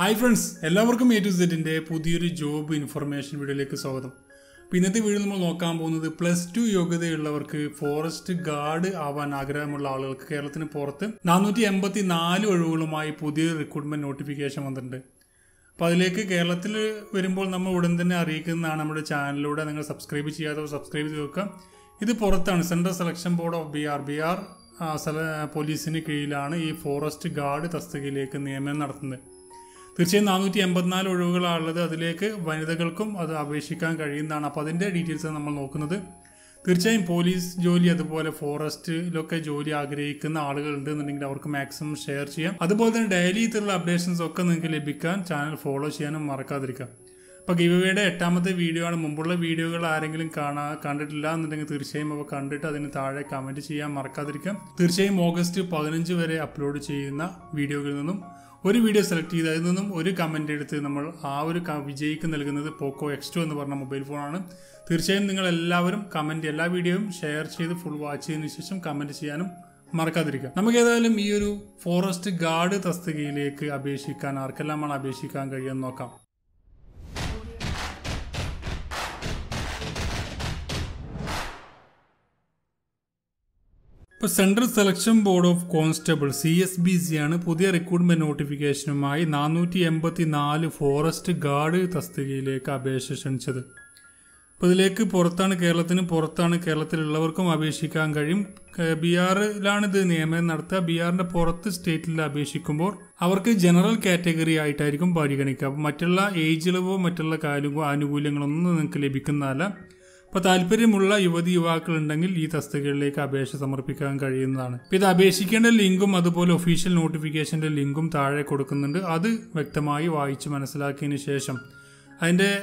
Hi friends എല്ലാവർക്കും A to സെറ്റിന്റെ പുതിയൊരു ജോബ് ഇൻഫർമേഷൻ വീഡിയോയിലേക്ക് സ്വാഗതം. അപ്പോൾ ഇന്നത്തെ വീഡിയോ നമ്മൾ നോക്കാൻ പോകുന്നത് പ്ലസ് ടു യോഗ്യതയുള്ളവർക്ക് ഫോറസ്റ്റ് ഗാർഡ് ആവാൻ ആഗ്രഹമുള്ള ആളുകൾക്ക് കേരളത്തിന് പുറത്ത് നാനൂറ്റി എൺപത്തി നാല് ഒഴിവുകളുമായി പുതിയൊരു റിക്രൂട്ട്മെന്റ് നോട്ടിഫിക്കേഷൻ വന്നിട്ടുണ്ട്. അപ്പോൾ അതിലേക്ക് കേരളത്തിൽ വരുമ്പോൾ നമ്മൾ ഉടൻ തന്നെ അറിയിക്കുന്നതാണ് നമ്മുടെ ചാനലിലൂടെ നിങ്ങൾ സബ്സ്ക്രൈബ് ചെയ്യാത്തവർ സബ്സ്ക്രൈബ് ചെയ്ത് വെക്കുക. ഇത് പുറത്താണ് central selection board of B R B R പോലീസിന് കീഴിലാണ് ഈ ഫോറസ്റ്റ് ഗാർഡ് തസ്തികയിലേക്ക് നിയമനം നടത്തുന്നത്. തീർച്ചയായും നാനൂറ്റി എൺപത്തിനാല് ഒഴിവുകളാണുള്ളത്. അതിലേക്ക് വനിതകൾക്കും അത് അപേക്ഷിക്കാൻ കഴിയുന്നതാണ്. അപ്പോൾ അതിന്റെ ഡീറ്റെയിൽസ് നമ്മൾ നോക്കുന്നത്. തീർച്ചയായും പോലീസ് ജോലി അതുപോലെ ഫോറസ്റ്റിലൊക്കെ ജോലി ആഗ്രഹിക്കുന്ന ആളുകൾ ഉണ്ടെന്നുണ്ടെങ്കിൽ അവർക്ക് മാക്സിമം ഷെയർ ചെയ്യാം. അതുപോലെ തന്നെ ഡെയിലി ഇത്തരത്തിലുള്ള അപ്ഡേഷൻസ് ഒക്കെ നിങ്ങൾക്ക് ലഭിക്കാൻ ചാനൽ ഫോളോ ചെയ്യാനും മറക്കാതിരിക്കാം. അപ്പോൾ ഗിവയുടെ എട്ടാമത്തെ വീഡിയോ ആണ്. മുമ്പുള്ള വീഡിയോകൾ ആരെങ്കിലും കാണാ കണ്ടിട്ടില്ല എന്നുണ്ടെങ്കിൽ തീർച്ചയായും അവ കണ്ടിട്ട് അതിന് താഴെ കമന്റ് ചെയ്യാൻ മറക്കാതിരിക്കാം. തീർച്ചയായും ഓഗസ്റ്റ് പതിനഞ്ച് വരെ അപ്ലോഡ് ചെയ്യുന്ന വീഡിയോകളിൽ നിന്നും ഒരു വീഡിയോ സെലക്ട് ചെയ്ത് അതിൽ നിന്നും ഒരു കമന്റ് എടുത്ത് നമ്മൾ ആ ഒരു വിജയിക്ക് നൽകുന്നത് പോക്കോ എക്സ് ടു എന്ന് പറഞ്ഞ മൊബൈൽ ഫോണാണ് തീർച്ചയായും നിങ്ങൾ എല്ലാവരും കമന്റ് എല്ലാ വീഡിയോയും ഷെയർ ചെയ്ത് ഫുൾ വാച്ച് ചെയ്തതിനു ശേഷം കമന്റ് ചെയ്യാനും മറക്കാതിരിക്കാം. നമുക്ക് ഏതായാലും ഈ ഒരു ഫോറസ്റ്റ് ഗാർഡ് തസ്തികയിലേക്ക് അപേക്ഷിക്കാൻ ആർക്കെല്ലാമാണ് അപേക്ഷിക്കാൻ കഴിയുമെന്ന് നോക്കാം. ഇപ്പോൾ central selection board of constable C S B C ആണ് പുതിയ റിക്രൂട്ട്മെന്റ് നോട്ടിഫിക്കേഷനുമായി നാനൂറ്റി എൺപത്തി നാല് ഫോറസ്റ്റ് ഗാർഡ് തസ്തികയിലേക്ക് അപേക്ഷ ക്ഷണിച്ചത്. അപ്പോൾ ഇതിലേക്ക് പുറത്താണ് കേരളത്തിന് പുറത്താണ് കേരളത്തിലുള്ളവർക്കും അപേക്ഷിക്കാൻ കഴിയും. ബീഹാറിലാണ് ഇത് നിയമനം നടത്തുക. ബീഹാറിന്റെ പുറത്ത് സ്റ്റേറ്റിൽ അപേക്ഷിക്കുമ്പോൾ അവർക്ക് ജനറൽ കാറ്റഗറി ആയിട്ടായിരിക്കും പരിഗണിക്കുക. അപ്പോൾ മറ്റുള്ള ഏജ് മറ്റുള്ള കാര്യമോ ആനുകൂല്യങ്ങളൊന്നും നിങ്ങൾക്ക് ലഭിക്കുന്നതല്ല. അപ്പോൾ താല്പര്യമുള്ള യുവതി യുവാക്കൾ ഉണ്ടെങ്കിൽ ഈ തസ്തികകളിലേക്ക് അപേക്ഷ സമർപ്പിക്കാൻ കഴിയുന്നതാണ്. ഇത് അപേക്ഷിക്കേണ്ട ലിങ്കും അതുപോലെ ഒഫീഷ്യൽ നോട്ടിഫിക്കേഷന്റെ ലിങ്കും താഴെ കൊടുക്കുന്നുണ്ട്. അത് വ്യക്തമായി വായിച്ച് മനസ്സിലാക്കിയതിന് ശേഷം അതിന്റെ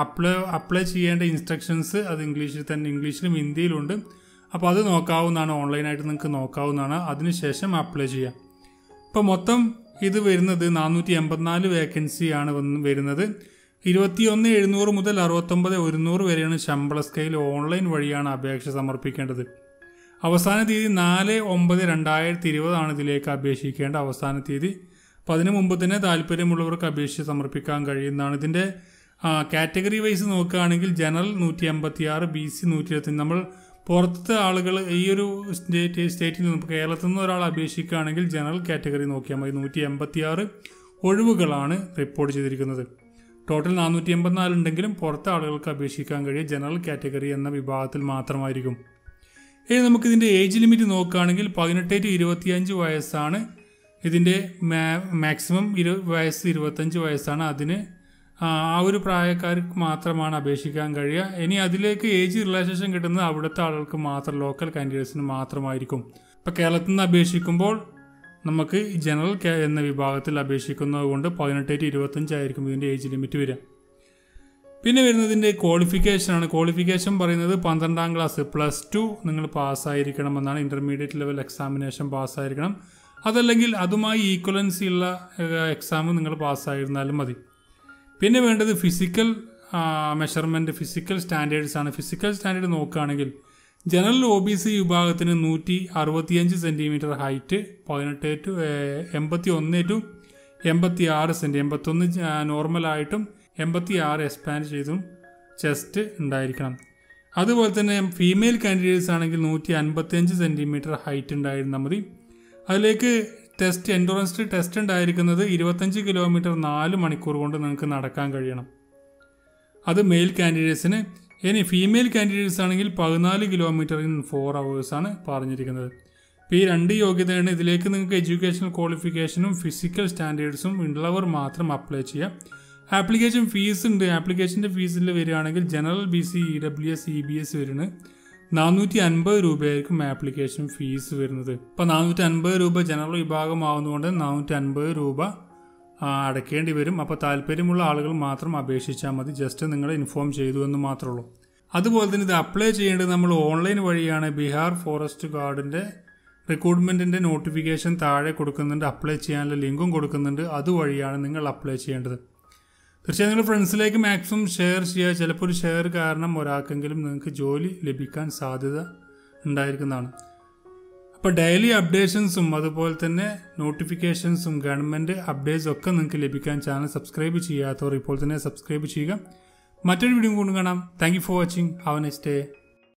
അപ്ലൈ അപ്ലൈ ചെയ്യേണ്ട ഇൻസ്ട്രക്ഷൻസ് അത് ഇംഗ്ലീഷിൽ തന്നെ ഇംഗ്ലീഷിലും ഹിന്ദിയിലുണ്ട്. അപ്പോൾ അത് നോക്കാവുന്നതാണ് ഓൺലൈനായിട്ട് നിങ്ങൾക്ക് നോക്കാവുന്നതാണ്. അതിനുശേഷം അപ്ലൈ ചെയ്യാം. ഇപ്പോൾ മൊത്തം ഇത് വരുന്നത് നാനൂറ്റി എൺപത്തിനാല് വേക്കൻസിയാണ് വരുന്നത്. ഇരുപത്തിയൊന്ന് എഴുന്നൂറ് മുതൽ അറുപത്തൊമ്പത് ഒരുന്നൂറ് വരെയാണ് ശമ്പള സ്കെയിൽ ഓൺലൈൻ വഴിയാണ് അപേക്ഷ സമർപ്പിക്കേണ്ടത്. അവസാന തീയതി നാല് ഒമ്പത് രണ്ടായിരത്തി ഇരുപതാണ് ഇതിലേക്ക് അപേക്ഷിക്കേണ്ട അവസാന തീയതി. അപ്പോൾ അതിനു മുമ്പ് തന്നെ താല്പര്യമുള്ളവർക്ക് അപേക്ഷ സമർപ്പിക്കാൻ കഴിയുന്നതാണ്. ഇതിന്റെ കാറ്റഗറി വൈസ് നോക്കുകയാണെങ്കിൽ ജനറൽ നൂറ്റി അമ്പത്തി ആറ് ബി സി നൂറ്റി ഇരുപത്തി നമ്മൾ പുറത്തെ ആളുകൾ ഈ ഒരു സ്റ്റേറ്റ് സ്റ്റേറ്റിൽ നിന്ന് കേരളത്തിൽ നിന്ന് ഒരാൾ അപേക്ഷിക്കുകയാണെങ്കിൽ ജനറൽ കാറ്റഗറി നോക്കിയാൽ മതി. നൂറ്റി എൺപത്തി ആറ് ഒഴിവുകളാണ് റിപ്പോർട്ട് ചെയ്തിരിക്കുന്നത്. ടോട്ടൽ നാനൂറ്റി എൺപത്തിനാല് ഉണ്ടെങ്കിലും പുറത്തെ ആളുകൾക്ക് അപേക്ഷിക്കാൻ കഴിയുക ജനറൽ കാറ്റഗറി എന്ന വിഭാഗത്തിൽ മാത്രമായിരിക്കും. ഇനി നമുക്ക് ഇതിന്റെ ഏജ് ലിമിറ്റ് നോക്കുകയാണെങ്കിൽ പതിനെട്ട് ടു ഇരുപത്തിയഞ്ച് വയസ്സാണ് ഇതിന്റെ മാക്സിമം ഇരു വയസ്സ് ഇരുപത്തഞ്ച് വയസ്സാണ്. അതിന് ആ ഒരു പ്രായക്കാർക്ക് മാത്രമാണ് അപേക്ഷിക്കാൻ കഴിയുക ഇനി അതിലേക്ക് ഏജ് റിലാക്സേഷൻ കിട്ടുന്നത് അവിടുത്തെ ആളുകൾക്ക് മാത്രം ലോക്കൽ കാൻഡിഡേറ്റ്സിന് മാത്രമായിരിക്കും. ഇപ്പോൾ കേരളത്തിൽ നിന്ന് അപേക്ഷിക്കുമ്പോൾ നമുക്ക് ജനറൽ കെ- എന്ന വിഭാഗത്തിൽ അപേക്ഷിക്കുന്നത് കൊണ്ട് പതിനെട്ട് ടു ഇരുപത്തഞ്ചായിരിക്കും ഇതിന്റെ ഏജ് ലിമിറ്റ് വരിക. പിന്നെ വരുന്നതിന്റെ ക്വാളിഫിക്കേഷനാണ് ക്വാളിഫിക്കേഷൻ പറയുന്നത് പന്ത്രണ്ടാം ക്ലാസ് പ്ലസ് ടു നിങ്ങൾ പാസ്സായിരിക്കണം എന്നാണ് ഇന്റർമീഡിയറ്റ് ലെവൽ എക്സാമിനേഷൻ പാസ്സായിരിക്കണം അതല്ലെങ്കിൽ അതുമായി ഈക്വലൻസി ഉള്ള എക്സാം നിങ്ങൾ പാസ്സായിരുന്നാലും മതി. പിന്നെ വേണ്ടത് ഫിസിക്കൽ മെഷർമെന്റ് ഫിസിക്കൽ സ്റ്റാൻഡേർഡ്സ് ആണ്. ഫിസിക്കൽ സ്റ്റാൻഡേർഡ് നോക്കുകയാണെങ്കിൽ ജനറൽ ഒ ബി സി വിഭാഗത്തിന് നൂറ്റി അറുപത്തിയഞ്ച് സെന്റിമീറ്റർ ഹൈറ്റ് പതിനെട്ട് ടു എൺപത്തി ഒന്ന് ടു എൺപത്തി ആറ് സെന്റി എൺപത്തൊന്ന് നോർമലായിട്ടും എൺപത്തി ആറ് എക്സ്പാൻഡ് ചെയ്തും ചെസ്റ്റ് ഉണ്ടായിരിക്കണം. അതുപോലെ തന്നെ ഫീമെയിൽ കാൻഡിഡേറ്റ്സ് ആണെങ്കിൽ നൂറ്റി അൻപത്തിയഞ്ച് സെന്റിമീറ്റർ ഹൈറ്റ് ഉണ്ടായിരുന്നാൽ മതി. അതിലേക്ക് ടെസ്റ്റ് എൻഡോറൻസ് ടെസ്റ്റ് ഉണ്ടായിരിക്കുന്നത് ഇരുപത്തഞ്ച് കിലോമീറ്റർ നാല് മണിക്കൂർ കൊണ്ട് നിങ്ങൾക്ക് നടക്കാൻ കഴിയണം. അത് മെയിൽ കാൻഡിഡേറ്റ്സിന് ഇനി ഫീമെയിൽ കാൻഡിഡേറ്റ്സ് ആണെങ്കിൽ പതിനാല് കിലോമീറ്റർ ഇൻ ഫോർ ആണ് പറഞ്ഞിരിക്കുന്നത്. ഇപ്പോൾ ഈ രണ്ട് യോഗ്യതയാണ് ഇതിലേക്ക് നിങ്ങൾക്ക് എഡ്യൂക്കേഷണൽ ക്വാളിഫിക്കേഷനും ഫിസിക്കൽ സ്റ്റാൻഡേർഡ്സും ഉള്ളവർ മാത്രം അപ്ലൈ ചെയ്യാം. ആപ്ലിക്കേഷൻ ഫീസ് ഉണ്ട്. ആപ്ലിക്കേഷന്റെ ഫീസിൽ വരികയാണെങ്കിൽ general B C E W S E B S വരുന്നത് നാനൂറ്റി അൻപത് രൂപയായിരിക്കും ആപ്ലിക്കേഷൻ ഫീസ് വരുന്നത്. ഇപ്പോൾ നാനൂറ്റി അൻപത് രൂപ ജനറൽ വിഭാഗമാവുന്നതുകൊണ്ട് നാനൂറ്റി അൻപത് രൂപ അടയ്ക്കേണ്ടി വരും. അപ്പോൾ താല്പര്യമുള്ള ആളുകൾ മാത്രം അപേക്ഷിച്ചാൽ മതി. ജസ്റ്റ് നിങ്ങളെ ഇൻഫോം ചെയ്തു എന്ന് മാത്രമേ ഉള്ളൂ അതുപോലെ തന്നെ ഇത് അപ്ലൈ ചെയ്യേണ്ടത് നമ്മൾ ഓൺലൈൻ വഴിയാണ്. ബീഹാർ ഫോറസ്റ്റ് ഗാർഡിന്റെ റിക്രൂട്ട്മെന്റിന്റെ നോട്ടിഫിക്കേഷൻ താഴെ കൊടുക്കുന്നുണ്ട്. അപ്ലൈ ചെയ്യാനുള്ള ലിങ്കും കൊടുക്കുന്നുണ്ട്. അതുവഴിയാണ് നിങ്ങൾ അപ്ലൈ ചെയ്യേണ്ടത്. തീർച്ചയായും നിങ്ങൾ ഫ്രണ്ട്സിലേക്ക് മാക്സിമം ഷെയർ ചെയ്യുക. ചിലപ്പോൾ ഒരു ഷെയർ കാരണം ഒരാൾക്കെങ്കിലും നിങ്ങൾക്ക് ജോലി ലഭിക്കാൻ സാധ്യത ഉണ്ടായിരിക്കുന്നതാണ്. അപ്പോൾ ഡെയിലി അപ്ഡേഷൻസും അതുപോലെ തന്നെ നോട്ടിഫിക്കേഷൻസും ഗവൺമെന്റ് അപ്ഡേറ്റ്സും ഒക്കെ നിങ്ങൾക്ക് ലഭിക്കാൻ ചാനൽ സബ്സ്ക്രൈബ് ചെയ്യാത്തവർ ഇപ്പോൾ തന്നെ സബ്സ്ക്രൈബ് ചെയ്യുക. മറ്റൊരു വീഡിയോ കൊണ്ട് കാണാം. Thank for watching have next day